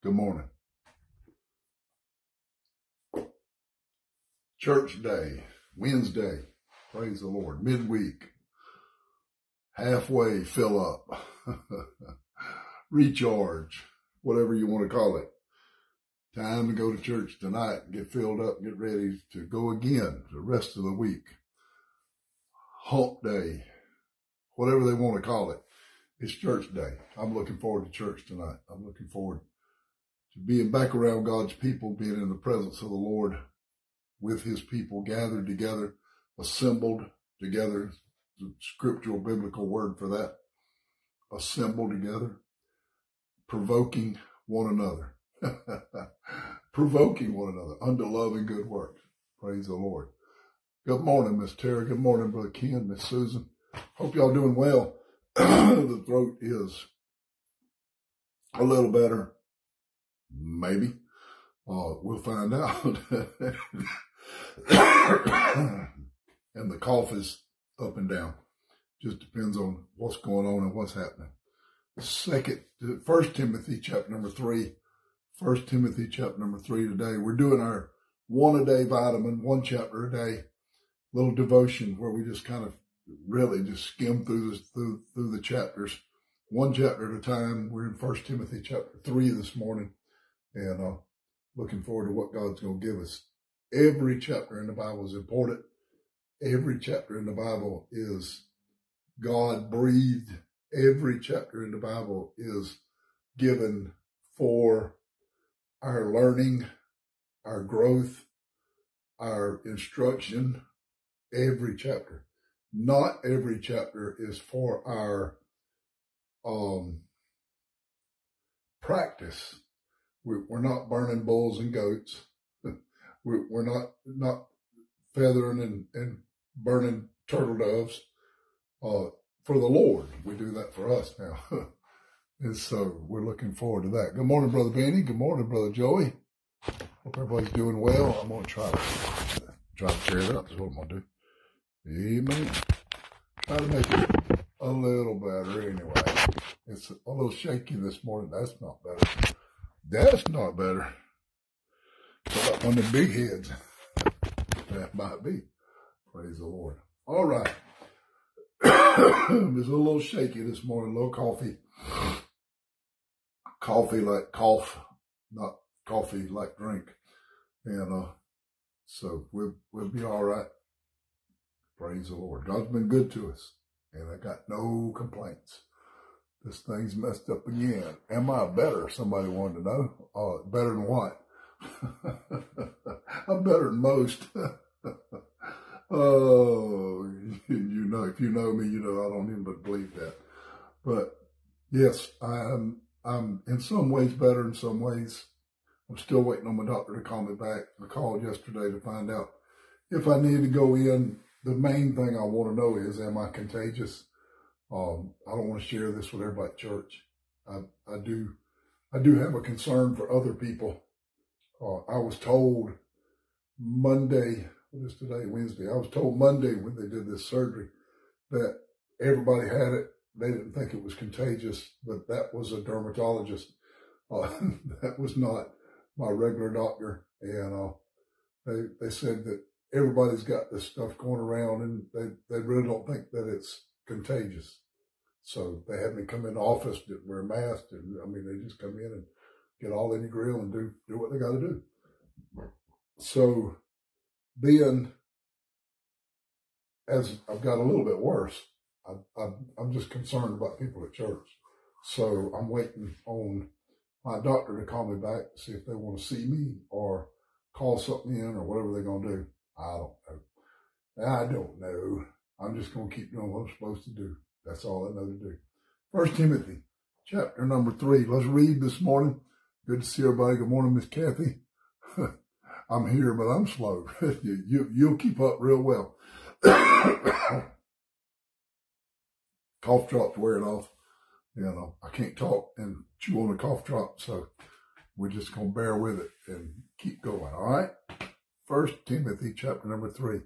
Good morning. Church day, Wednesday. Praise the Lord. Midweek. Halfway fill up. Recharge. Whatever you want to call it. Time to go to church tonight, get filled up, get ready to go again the rest of the week. Hump day. Whatever they want to call it. It's church day. I'm looking forward to church tonight. I'm looking forward being back around God's people, being in the presence of the Lord with his people gathered together, assembled together. The scriptural biblical word for that. Assembled together, provoking one another, provoking one another unto love and good works. Praise the Lord. Good morning, Miss Terry. Good morning, Brother Ken, Miss Susan. Hope y'all doing well. the throat is a little better. Maybe. Uh, we'll find out. and the cough is up and down. Just depends on what's going on and what's happening. Second, First Timothy chapter number three. First Timothy chapter number three today. We're doing our one a day vitamin, one chapter a day, little devotion where we just kind of really just skim through this, through through the chapters, one chapter at a time. We're in First Timothy chapter three this morning, and uh, looking forward to what God's going to give us. Every chapter in the Bible is important. Every chapter in the Bible is God breathed. Every chapter in the Bible is given for our learning, our growth, our instruction. Every chapter. Not every chapter is for our um, practice. We're not burning bulls and goats. We're not not feathering and, and burning turtle doves uh, for the Lord. We do that for us now. and so we're looking forward to that. Good morning, Brother Benny. Good morning, Brother Joey. Hope everybody's doing well. I'm going to try to try to cheer it up. Is what I'm going to do. Amen. Try to make it a little better anyway. It's a little shaky this morning. That's not better. That's not better. Got one of the big heads. that might be. Praise the Lord. All right. it's a little shaky this morning, a little coffee. Coffee like cough, not coffee like drink. And uh, so we'll, we'll be all right. Praise the Lord. God's been good to us, and I got no complaints. This thing's messed up again. Am I better? Somebody wanted to know. Uh, better than what? I'm better than most. oh, you know, if you know me, you know I don't even believe that. But yes, I'm I'm in some ways better, in some ways I'm still waiting on my doctor to call me back. I called yesterday to find out if I need to go in. The main thing I want to know is, am I contagious? Um, I don't want to share this with everybody at church. I, I do, I do have a concern for other people uh, I was told Monday, what is today, Wednesday? I was told Monday when they did this surgery that everybody had it. They didn't think it was contagious, but that was a dermatologist. Uh, that was not my regular doctor. And uh, they, they said that everybody's got this stuff going around and they, they really don't think that it's contagious. So they had me come in the office, didn't wear a mask. And I mean, they just come in and get all in your grill and do do what they got to do. So, being as I've got a little bit worse, I, I, I'm just concerned about people at church. So I'm waiting on my doctor to call me back to see if they want to see me or call something in or whatever they're going to do. I don't know. I don't know. I'm just going to keep doing what I'm supposed to do. That's all I know to do. First Timothy chapter number three. Let's read this morning. Good to see everybody. Good morning, Miss Kathy. I'm here, but I'm slow. you, you, you'll keep up real well. cough drops wearing off. You know, I can't talk and chew on a cough drop, so we're just to bear with it and keep going. All right. First Timothy chapter number three.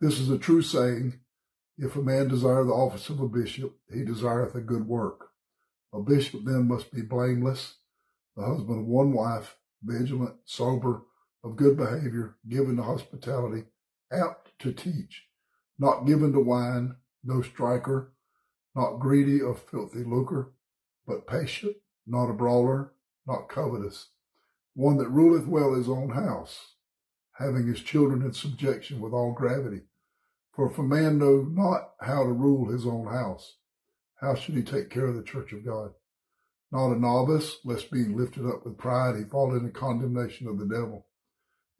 This is a true saying. If a man desire the office of a bishop, he desireth a good work. A bishop then must be blameless, the husband of one wife, vigilant, sober, of good behavior, given to hospitality, apt to teach, not given to wine, no striker, not greedy of filthy lucre, but patient, not a brawler, not covetous, one that ruleth well his own house, having his children in subjection with all gravity. For if a man know not how to rule his own house, how should he take care of the church of God? Not a novice, lest being lifted up with pride he fall into condemnation of the devil.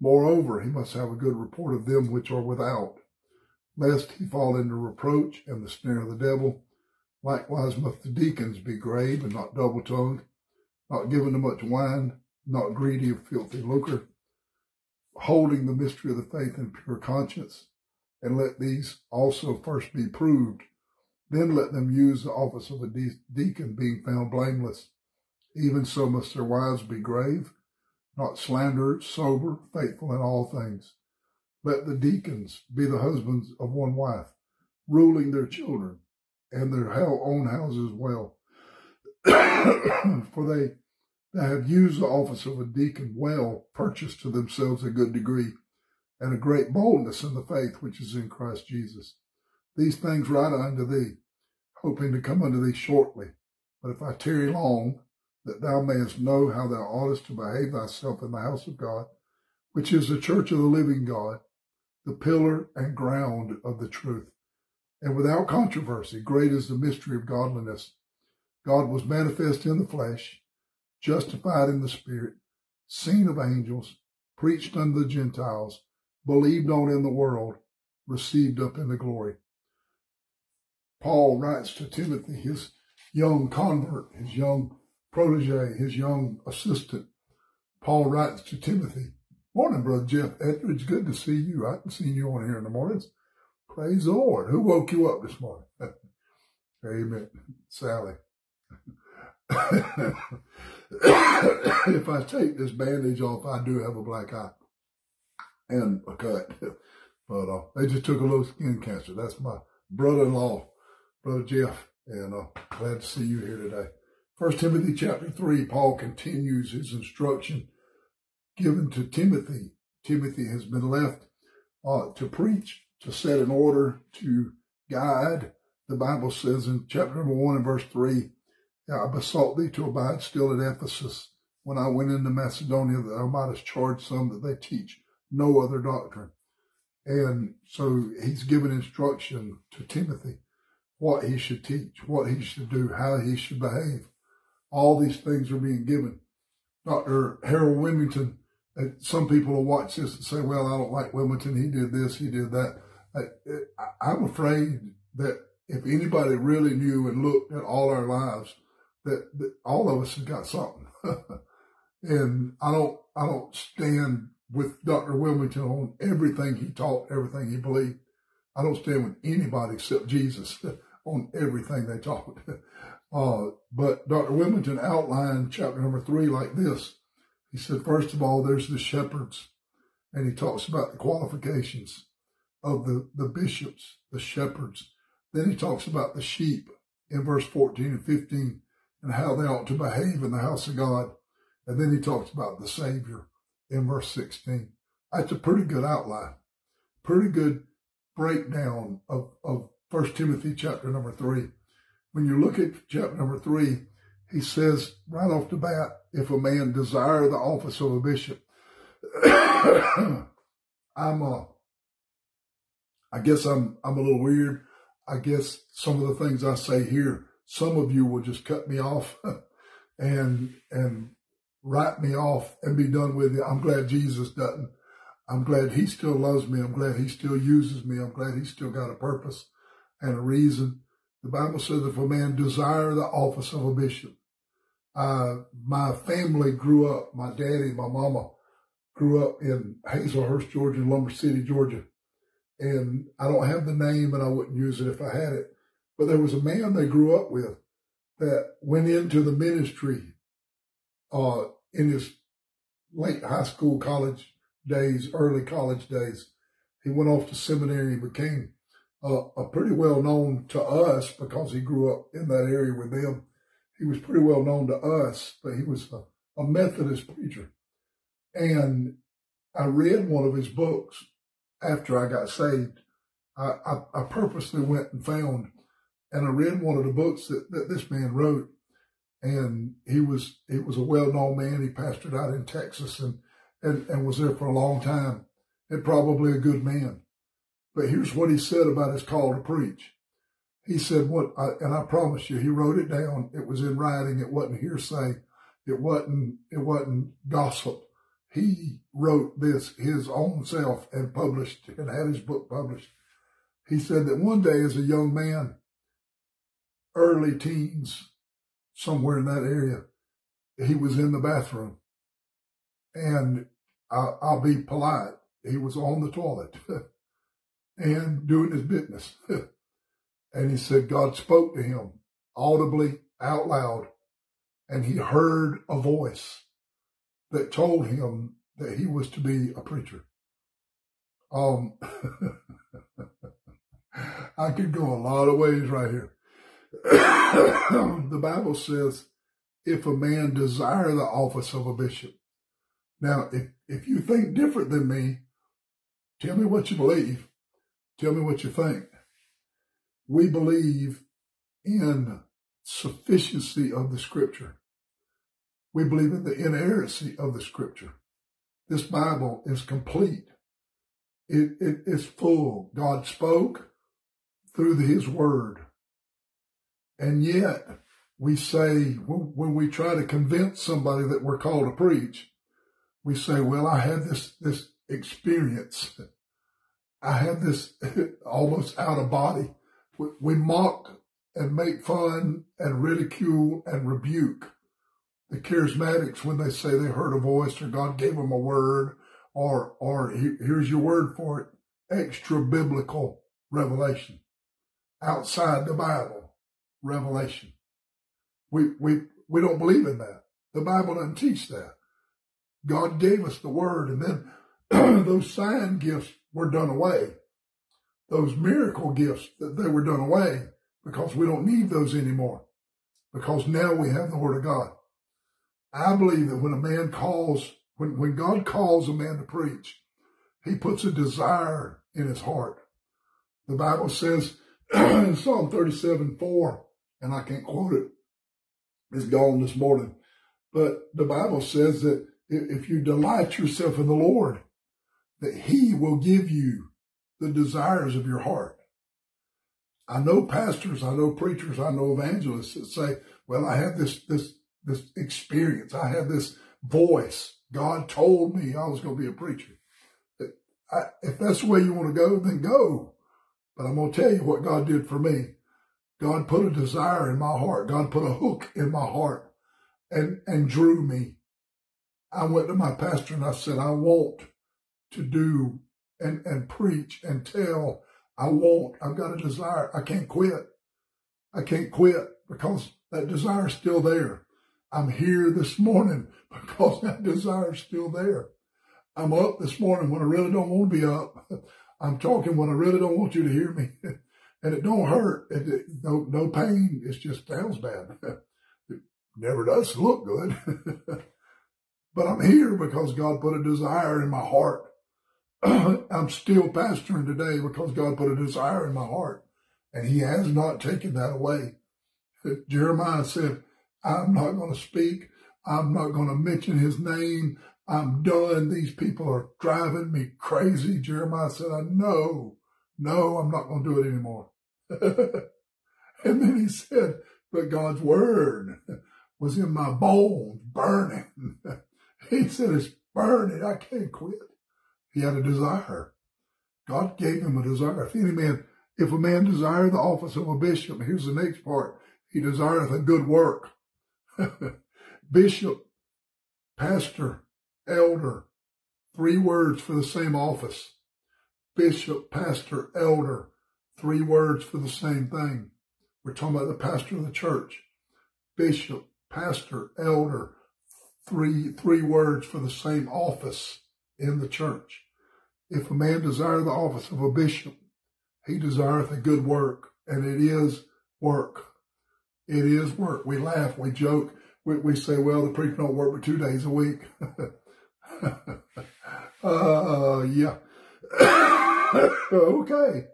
Moreover, he must have a good report of them which are without, lest he fall into reproach and the snare of the devil. Likewise must the deacons be grave and not double tongued, not given to much wine, not greedy of filthy lucre, holding the mystery of the faith in pure conscience, and let these also first be proved. Then let them use the office of a de- deacon, being found blameless. Even so must their wives be grave, not slanderers, sober, faithful in all things. Let the deacons be the husbands of one wife, ruling their children and their own houses well. For they that have used the office of a deacon well purchased to themselves a good degree and a great boldness in the faith which is in Christ Jesus. These things write unto thee, hoping to come unto thee shortly. But if I tarry long, that thou mayest know how thou oughtest to behave thyself in the house of God, which is the church of the living God, the pillar and ground of the truth. And without controversy, great is the mystery of godliness. God was manifest in the flesh, justified in the spirit, seen of angels, preached unto the Gentiles, believed on in the world, received up into glory. Paul writes to Timothy, his young convert, his young protege, his young assistant. Paul writes to Timothy, Morning, Brother Jeff Etheridge. Good to see you. I haven't seen you on here in the mornings. Praise the Lord. Who woke you up this morning? Amen. Sally. if I take this bandage off, I do have a black eye and a cut. But uh, they just took a little skin cancer. That's my brother-in-law, Brother Jeff, and uh, glad to see you here today. First Timothy chapter 3, Paul continues his instruction given to Timothy. Timothy has been left uh, to preach, to set an order, to guide. The Bible says in chapter number 1 and verse 3, I besought thee to abide still at Ephesus when I went into Macedonia that I might mightest charge some that they teach no other doctrine. And so he's given instruction to Timothy what he should teach, what he should do, how he should behave. All these things are being given. Dr. Harold Willmington, uh, some people will watch this and say, well, I don't like Willmington. He did this, he did that. I, I'm afraid that if anybody really knew and looked at all our lives, that, that all of us have got something. and I don't, I don't stand with Dr. Willmington on everything he taught, everything he believed. I don't stand with anybody except Jesus on everything they taught. Uh, but Dr. Willmington outlined chapter number three like this. He said, first of all, there's the shepherds, and he talks about the qualifications of the, the bishops, the shepherds. Then he talks about the sheep in verse 14 and 15 and how they ought to behave in the house of God. And then he talks about the Savior in verse 16. That's a pretty good outline, pretty good breakdown of, of 1 Timothy chapter number 3. When you look at chapter number 3, he says right off the bat, if a man desire the office of a bishop, I'm a, I guess I'm, I'm a little weird. I guess some of the things I say here some of you will just cut me off and and write me off and be done with it. I'm glad Jesus doesn't. I'm glad he still loves me. I'm glad he still uses me. I'm glad he's still got a purpose and a reason. The Bible says if a man desire the office of a bishop, uh, my family grew up, my daddy, my mama grew up in Hazlehurst, Georgia, Lumber City, Georgia. And I don't have the name and I wouldn't use it if I had it. But there was a man they grew up with that went into the ministry uh, in his late high school, college days, early college days. He went off to seminary and became uh, a pretty well known to us because he grew up in that area with them. He was pretty well known to us, but he was a, a Methodist preacher. And I read one of his books after I got saved. I, I, I purposely went and found, and I read one of the books that, that this man wrote. And he was, he was a well-known man. He pastored out in Texas and, and, and was there for a long time and probably a good man. But here's what he said about his call to preach. He said, what, I, and I promise you, he wrote it down. It was in writing. It wasn't hearsay. It wasn't, it wasn't gossip. He wrote this his own self and published and had his book published. He said that one day as a young man, early teens, somewhere in that area, he was in the bathroom and I, I'll be polite. He was on the toilet and doing his business. and he said God spoke to him audibly out loud and he heard a voice that told him that he was to be a preacher. Um, I could go a lot of ways right here. the Bible says, if a man desire the office of a bishop. Now, if, if you think different than me, tell me what you believe. Tell me what you think. We believe in sufficiency of the scripture. We believe in the inerrancy of the scripture. This Bible is complete. It, it is full. God spoke through his word. And yet we say, when we try to convince somebody that we're called to preach, we say, well, I had this, this experience. I had this almost out of body. We, mock and make fun and ridicule and rebuke the charismatics when they say they heard a voice or God gave them a word or, or here's your word for it, extra biblical revelation outside the Bible revelation. We, we, we don't believe in that. The Bible doesn't teach that. God gave us the word and then those sign gifts were done away. Those miracle gifts that they were done away because we don't need those anymore because now we have the word of God. I believe that when a man calls, when, when God calls a man to preach, he puts a desire in his heart. The Bible says in Psalm 37, 4, and I can't quote it, it's gone this morning, but the Bible says that if you delight yourself in the Lord, that he will give you the desires of your heart. I know pastors, I know preachers, I know evangelists that say, well, I have this, this this experience. I had this voice. God told me I was going to be a preacher. If that's the way you want to go, then go. But I'm going to tell you what God did for me. God put a desire in my heart. God put a hook in my heart and, and drew me. I went to my pastor and I said, I want to do and, and preach and tell. I want, I've got a desire. I can't quit. I can't quit because that desire is still there. I'm here this morning because that desire is still there. I'm up this morning when I really don't want to be up. I'm talking when I really don't want you to hear me. and it don't hurt. It, it, no, no pain. It just sounds bad. it never does look good. but I'm here because God put a desire in my heart. I'm still pastoring today because God put a desire in my heart. And he has not taken that away. Jeremiah said, I'm not going to speak. I'm not going to mention his name. I'm done. These people are driving me crazy. Jeremiah said, I know, no, I'm not going to do it anymore. and then he said, but God's word was in my bones, burning. he said, it's burning. I can't quit. He had a desire. God gave him a desire. If any man, if a man desire the office of a bishop, here's the next part. He desireth a good work. Bishop, pastor, elder, three words for the same office. Bishop, pastor, elder, three words for the same thing. We're talking about the pastor of the church. Bishop, pastor, elder, three, three words for the same office in the church. If a man desire the office of a bishop, he desireth a good work, and it is work. It is work. We laugh, we joke, we, we say, well, the preacher don't work but two days a week. uh, yeah. okay.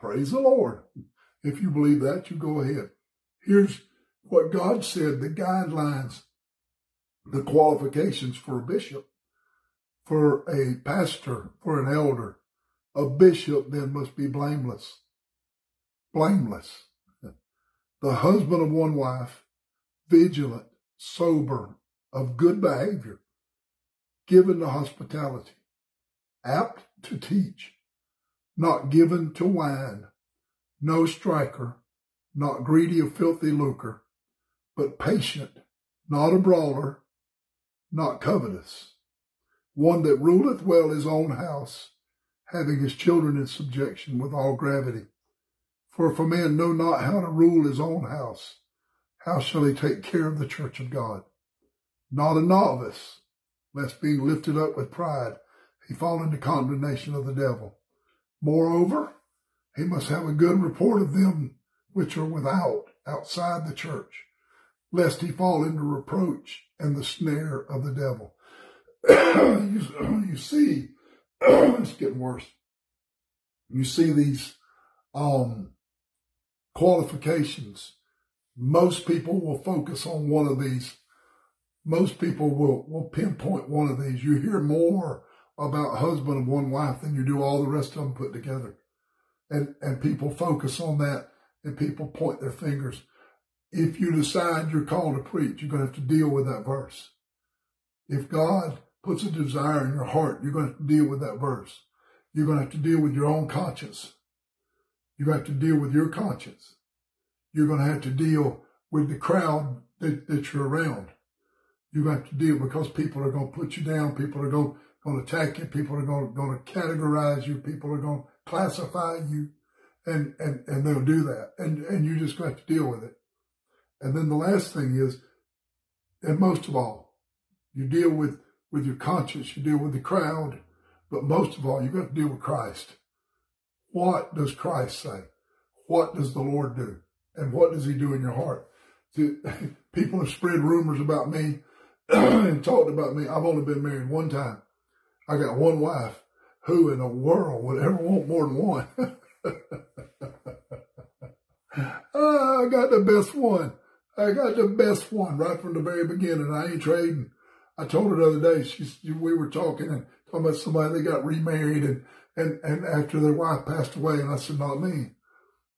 Praise the Lord. If you believe that, you go ahead. Here's what God said, the guidelines, the qualifications for a bishop, for a pastor, for an elder. A bishop then must be blameless. Blameless. The husband of one wife, vigilant, sober, of good behavior, given to hospitality, apt to teach, not given to wine, no striker, not greedy of filthy lucre, but patient, not a brawler, not covetous, one that ruleth well his own house, having his children in subjection with all gravity. For if a man know not how to rule his own house, how shall he take care of the church of God? Not a novice, lest being lifted up with pride, he fall into condemnation of the devil. Moreover, he must have a good report of them which are without, outside the church, lest he fall into reproach and the snare of the devil. you, you, see, it's getting worse. You see these um, qualifications. Most people will focus on one of these. Most people will, will pinpoint one of these. You hear more about husband of one wife than you do all the rest of them put together. And, and people focus on that and people point their fingers. If you decide you're called to preach, you're going to have to deal with that verse. If God puts a desire in your heart, you're going to to deal with that verse. You're going to have to deal with your own conscience. Going to have to deal with your conscience. You're going to have to deal with the crowd that, that you're around. Going to have to deal because people are going to put you down. People are going, going to attack you. People are going, going to categorize you. People are going to classify you and, and, and they'll do that. And, and you just have to deal with it. And then the last thing is, and most of all, you deal with, with your conscience, you deal with the crowd, but most of all, you've got to deal with Christ. What does Christ say? What does the Lord do? And what does he do in your heart? People have spread rumors about me and talked about me. I've only been married one time. I got one wife. Who in the world would ever want more than one? oh, I got the best one. I got the best one right from the very beginning. I ain't trading. I told her the other day, she's, we were talking and talking about somebody that got remarried and, and, and after their wife passed away. And I said, not me,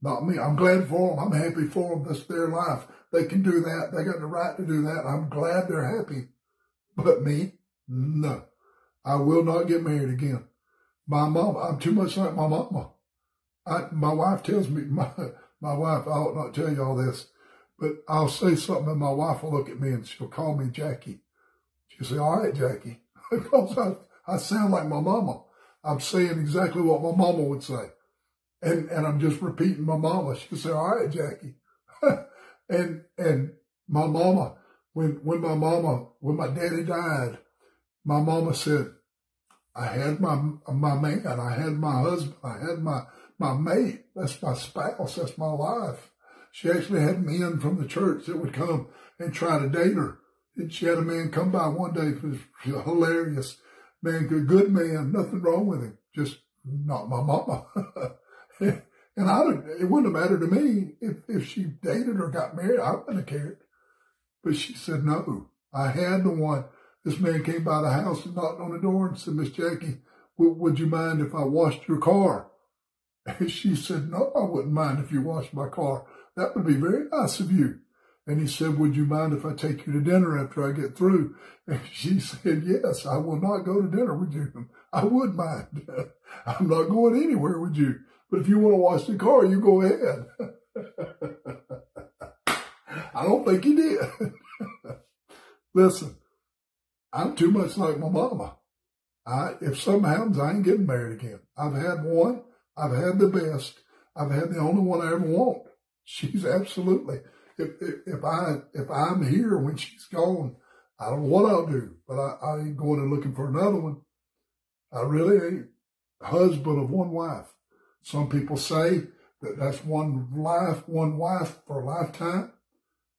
not me. I'm glad for them. I'm happy for them. That's their life. They can do that. They got the right to do that. I'm glad they're happy. But me, no, I will not get married again. My mom, I'm too much like my mama. I, my wife tells me, my, my wife, I ought not tell you all this, but I'll say something and my wife will look at me and she'll call me Jackie. She'll say, all right, Jackie, because I, I sound like my mama. I'm saying exactly what my mama would say. And, and I'm just repeating my mama. She'll say, all right, Jackie. and, and my mama, when, when my mama, when my daddy died, my mama said, I had my, my man, I had my husband, I had my, my mate. That's my spouse. That's my life. She actually had men from the church that would come and try to date her. And she had a man come by one day. It was hilarious. Man, good, good man. Nothing wrong with him. Just not my mama. and I it wouldn't have mattered to me if, if she dated or got married. I wouldn't have cared. But she said, no, I had the one. This man came by the house and knocked on the door and said, Miss Jackie, would you mind if I washed your car? And she said, no, I wouldn't mind if you washed my car. That would be very nice of you. And he said, would you mind if I take you to dinner after I get through? And she said, yes, I will not go to dinner with you. I would mind. I'm not going anywhere with you. But if you want to wash the car, you go ahead. I don't think he did. Listen, I'm too much like my mama. I, if something happens, I ain't getting married again. I've had one. I've had the best. I've had the only one I ever want. She's absolutely. If, if, if I if I'm here when she's gone, I don't know what I'll do, but I, I ain't going and looking for another one. I really ain't. Husband of one wife. Some people say that that's one life, one wife for a lifetime.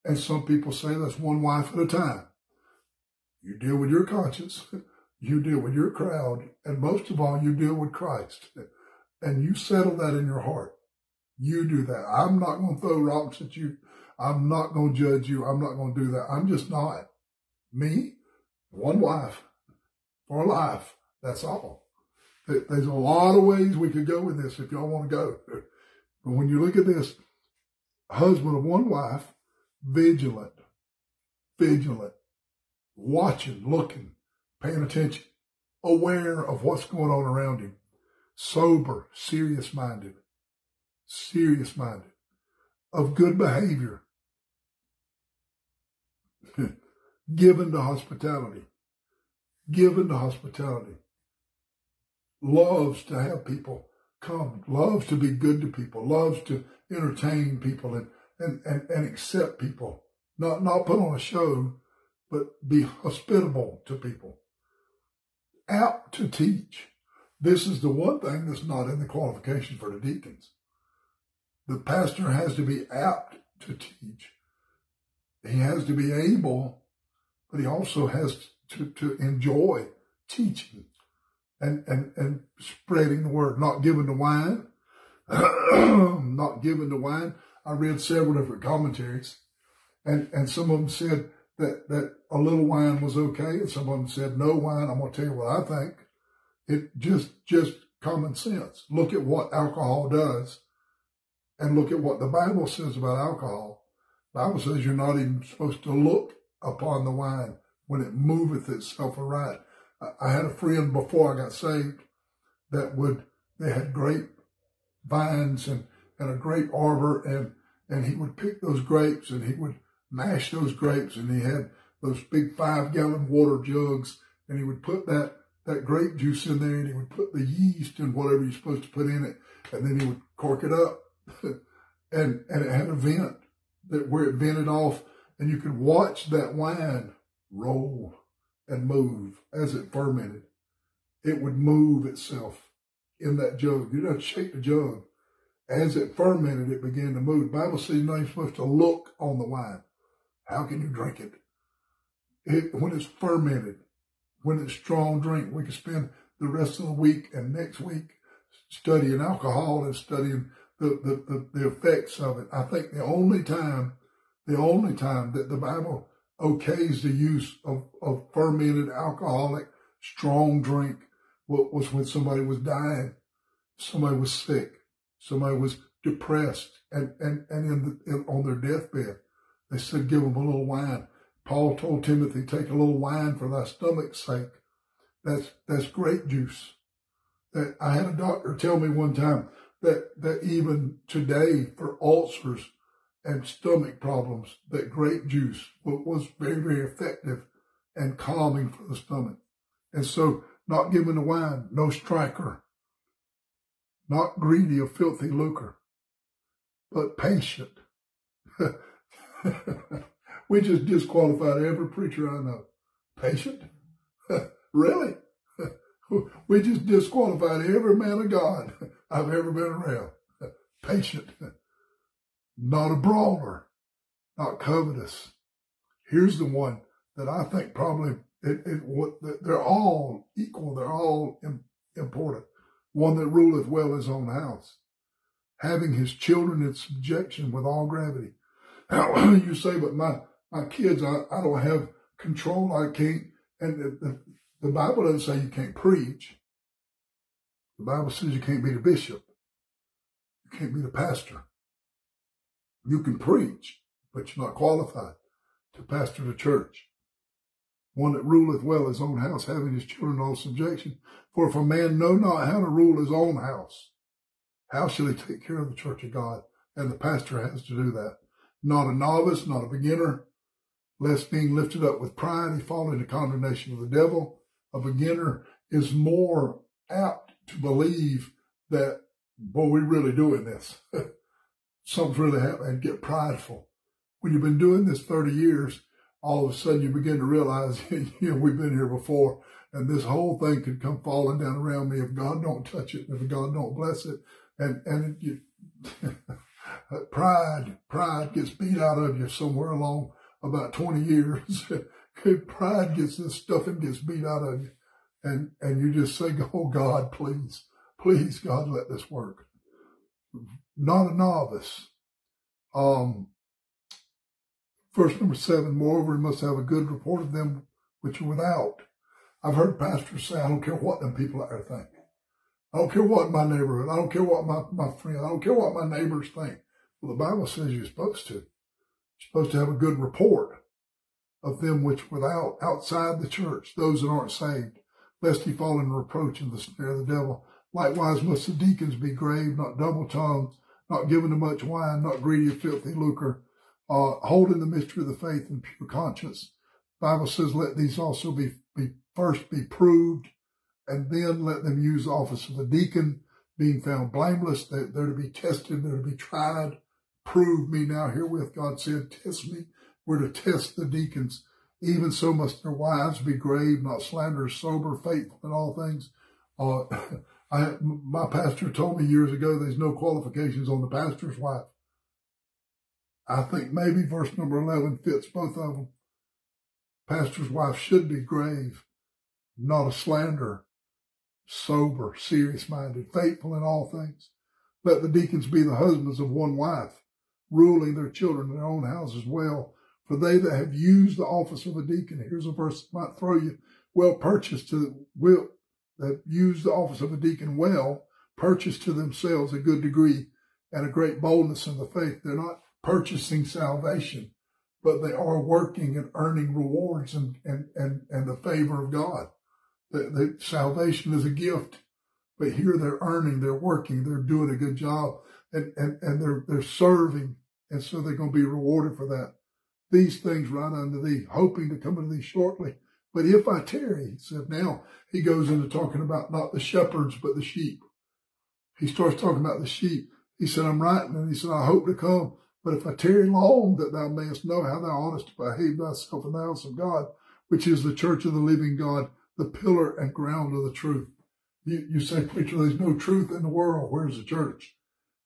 And some people say that's one wife at a time. You deal with your conscience, you deal with your crowd, and most of all, you deal with Christ. And you settle that in your heart. You do that. I'm not going to throw rocks at you. I'm not going to judge you. I'm not going to do that. I'm just not. Me, one wife for life. That's all. There's a lot of ways we could go with this if y'all want to go. But when you look at this, husband of one wife, vigilant, vigilant, watching, looking, paying attention, aware of what's going on around him, sober, serious minded, serious minded, of good behavior, given to hospitality, given to hospitality, loves to have people come, loves to be good to people, loves to entertain people and, and, and, and accept people, not, not put on a show, but be hospitable to people, apt to teach. This is the one thing that's not in the qualification for the deacons. The pastor has to be apt to teach. He has to be able, but he also has to, to enjoy teaching and, and, and spreading the word, not giving the wine, not giving the wine. I read several different commentaries and, and some of them said that, that a little wine was okay. And someone said no wine. I'm going to tell you what I think. It just, just common sense. Look at what alcohol does and look at what the Bible says about alcohol. The Bible says you're not even supposed to look upon the wine when it moveth itself aright. I had a friend before I got saved that would, they had grape vines and, and a grape arbor and, and he would pick those grapes and he would mash those grapes and he had those big five gallon water jugs and he would put that, that grape juice in there and he would put the yeast and whatever you're supposed to put in it and then he would cork it up and, and it had a vent that where it vented off and you could watch that wine roll and move as it fermented. It would move itself in that jug. You don't shake the jug. As it fermented, it began to move. The Bible says you're not supposed to look on the wine. How can you drink it? it? When it's fermented, when it's strong drink, we can spend the rest of the week and next week studying alcohol and studying the, the, the, the effects of it. I think the only time, the only time that the Bible okays the use of, of fermented alcoholic strong drink was when somebody was dying, somebody was sick, somebody was depressed and, and, and in the, in, on their deathbed. They said, give them a little wine. Paul told Timothy, take a little wine for thy stomach's sake. That's, that's grape juice. That I had a doctor tell me one time that, that even today for ulcers, and stomach problems that grape juice was very, very effective and calming for the stomach. And so not giving the wine, no striker, not greedy of filthy lucre, but patient. we just disqualified every preacher I know. Patient? really? we just disqualified every man of God I've ever been around. Patient not a brawler, not covetous. Here's the one that I think probably it, it, they're all equal. They're all important. One that ruleth well his own house, having his children in subjection with all gravity. you say, but my, my kids, I, I don't have control. I can't. And the, the, the Bible doesn't say you can't preach. The Bible says you can't be the bishop. You can't be the pastor. You can preach, but you're not qualified to pastor the church. One that ruleth well his own house, having his children all subjection. For if a man know not how to rule his own house, how shall he take care of the church of God? And the pastor has to do that. Not a novice, not a beginner, lest being lifted up with pride, he fall into condemnation of the devil. A beginner is more apt to believe that, boy, we're really doing this. something's really happening and get prideful. When you've been doing this 30 years, all of a sudden you begin to realize, you know, we've been here before and this whole thing could come falling down around me if God don't touch it, if God don't bless it. And, and you, pride, pride gets beat out of you somewhere along about 20 years. pride gets this stuff and gets beat out of you. And, and you just say, oh God, please, please God, let this work. Not a novice. Um, verse number seven, moreover, we must have a good report of them which are without. I've heard pastors say, I don't care what them people out there think. I don't care what my neighborhood, I don't care what my, my friend, I don't care what my neighbors think. Well, the Bible says you're supposed to. You're supposed to have a good report of them which without, outside the church, those that aren't saved, lest he fall in reproach in the snare of the devil. Likewise must the deacons be grave, not double-tongued, not given to much wine, not greedy of filthy lucre, uh, holding the mystery of the faith in pure conscience. Bible says, let these also be, be first be proved, and then let them use the office of a deacon, being found blameless. They, they're to be tested, they're to be tried. Prove me now herewith, God said, test me. We're to test the deacons. Even so must their wives be grave, not slanderous, sober, faithful in all things. Uh, I, my pastor told me years ago there's no qualifications on the pastor's wife. I think maybe verse number 11 fits both of them. Pastor's wife should be grave, not a slanderer, sober, serious minded, faithful in all things. Let the deacons be the husbands of one wife, ruling their children in their own houses well. For they that have used the office of a deacon, here's a verse that might throw you, well purchased to, will, that use the office of a deacon well, purchase to themselves a good degree and a great boldness in the faith. They're not purchasing salvation, but they are working and earning rewards and, and, and, and the favor of God. The salvation is a gift, but here they're earning, they're working, they're doing a good job and, and, and they're, they're serving. And so they're going to be rewarded for that. These things right unto thee, hoping to come unto thee shortly. But if I tarry, he said, now he goes into talking about not the shepherds, but the sheep. He starts talking about the sheep. He said, I'm writing, and he said, I hope to come. But if I tarry long, that thou mayest know how thou oughtest to behave thyself in the house of God, which is the church of the living God, the pillar and ground of the truth. You, you say, preacher, there's no truth in the world. Where's the church?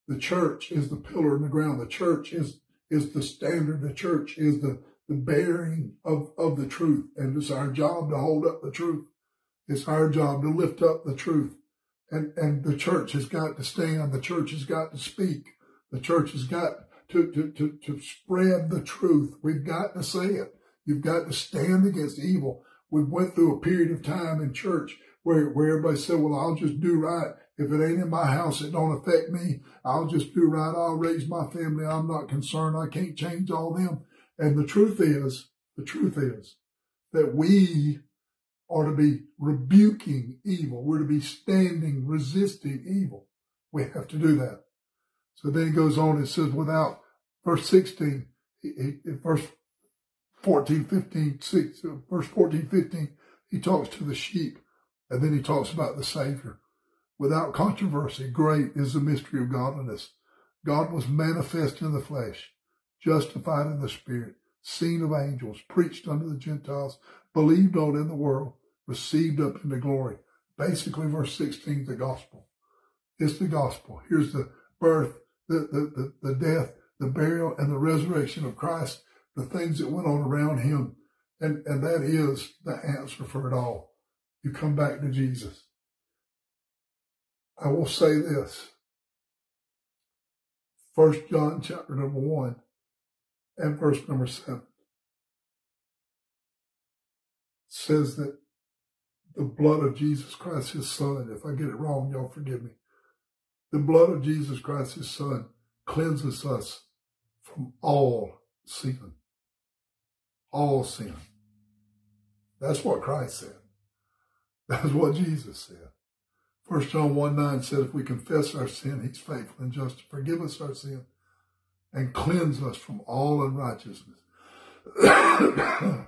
The church is the pillar and the ground. The church is, is the standard. The church is the the bearing of, of the truth. And it's our job to hold up the truth. It's our job to lift up the truth. And, and the church has got to stand. The church has got to speak. The church has got to, to, to, to spread the truth. We've got to say it. You've got to stand against evil. We went through a period of time in church where, where everybody said, well, I'll just do right. If it ain't in my house, it don't affect me. I'll just do right. I'll raise my family. I'm not concerned. I can't change all them. And the truth is, the truth is that we are to be rebuking evil. We're to be standing, resisting evil. We have to do that. So then he goes on and says, without verse 16, verse 14, 15, 6, verse 14, 15, he talks to the sheep and then he talks about the Savior. Without controversy, great is the mystery of godliness. God was manifest in the flesh justified in the Spirit, seen of angels, preached unto the Gentiles, believed on in the world, received up into glory. Basically, verse 16 the gospel. It's the gospel. Here's the birth, the, the, the, the death, the burial, and the resurrection of Christ, the things that went on around him. And, and that is the answer for it all. You come back to Jesus. I will say this. First John chapter number one and verse number seven says that the blood of Jesus Christ, his son, if I get it wrong, y'all forgive me. The blood of Jesus Christ, his son, cleanses us from all sin. All sin. That's what Christ said. That's what Jesus said. First John 1 9 said, if we confess our sin, he's faithful and just to forgive us our sin and cleanse us from all unrighteousness.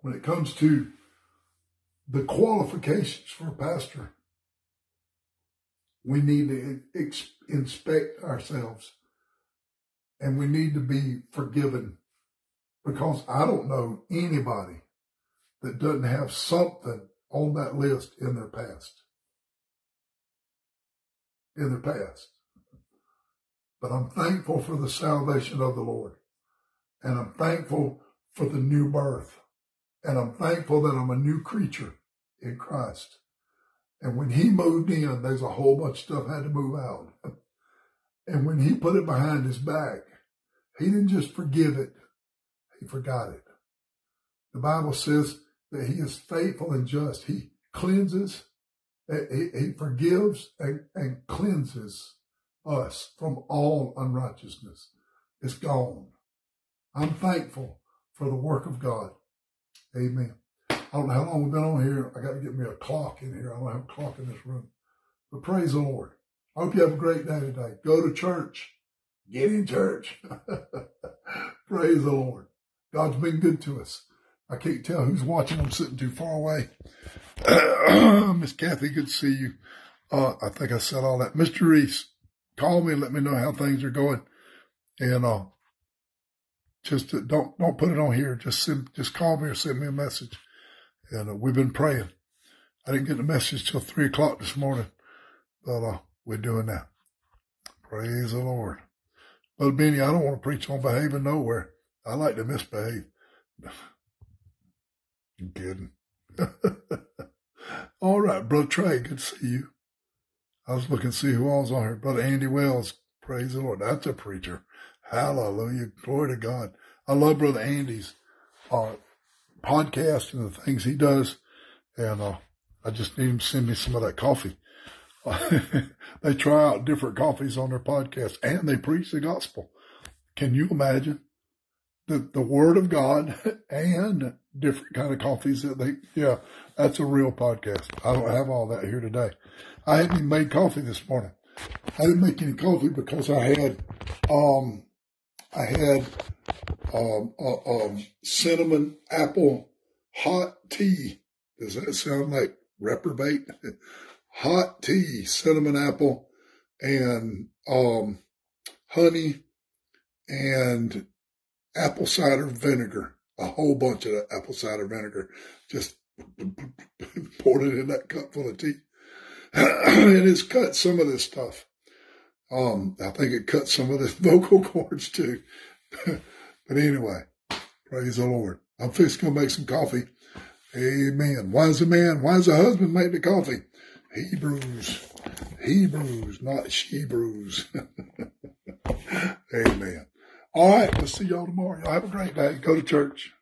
when it comes to the qualifications for a pastor, we need to ex- inspect ourselves and we need to be forgiven because I don't know anybody that doesn't have something on that list in their past. In the past. but I'm thankful for the salvation of the Lord. And I'm thankful for the new birth. And I'm thankful that I'm a new creature in Christ. And when he moved in, there's a whole bunch of stuff had to move out. And when he put it behind his back, he didn't just forgive it, he forgot it. The Bible says that he is faithful and just. He cleanses, he, he forgives and, and cleanses us from all unrighteousness. It's gone. I'm thankful for the work of God. Amen. I don't know how long we've been on here. I got to get me a clock in here. I don't have a clock in this room. But praise the Lord. I hope you have a great day today. Go to church. Get in church. praise the Lord. God's been good to us. I can't tell who's watching. I'm sitting too far away. Miss Kathy, good to see you. Uh, I think I said all that. Mr. Reese, call me let me know how things are going. And uh, just to, don't don't put it on here. Just send, just call me or send me a message. And uh, we've been praying. I didn't get the message till three o'clock this morning, but uh, we're doing that. Praise the Lord. But Benny, I don't want to preach on behaving nowhere. I like to misbehave. I'm kidding. All right, Brother Trey, good to see you. I was looking to see who else on here. Brother Andy Wells, praise the Lord. That's a preacher. Hallelujah. Glory to God. I love Brother Andy's uh, podcast and the things he does. And uh, I just need him to send me some of that coffee. they try out different coffees on their podcast and they preach the gospel. Can you imagine? The, the word of God and different kind of coffees that they, yeah, that's a real podcast. I don't have all that here today. I hadn't even made coffee this morning. I didn't make any coffee because I had, um, I had, um, um, cinnamon apple hot tea. Does that sound like reprobate? hot tea, cinnamon apple and, um, honey and apple cider vinegar a whole bunch of apple cider vinegar, just poured it in that cup full of tea. and it's cut some of this stuff. Um, I think it cut some of the vocal cords too. but anyway, praise the Lord. I'm fixing to make some coffee. Amen. Why is a man, why is a husband make the coffee? Hebrews, Hebrews, not Shebrews. Amen. All right. We'll see y'all tomorrow. Y'all have a great day. Go to church.